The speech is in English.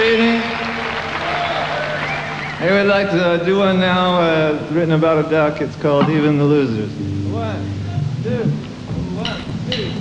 evening. Hey, we'd like to uh, do one now uh, written about a duck. It's called Even the Losers. One, two, one, two.